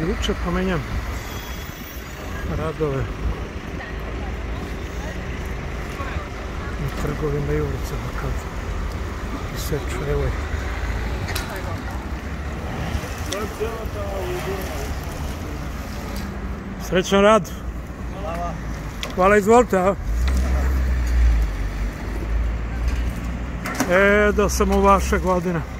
juče pomenjam radove i trgovima i ulicama kad iseču, evo je. Srećan rad. Hvala. Hvala, izvolite. A. E, da sam u vaše godine.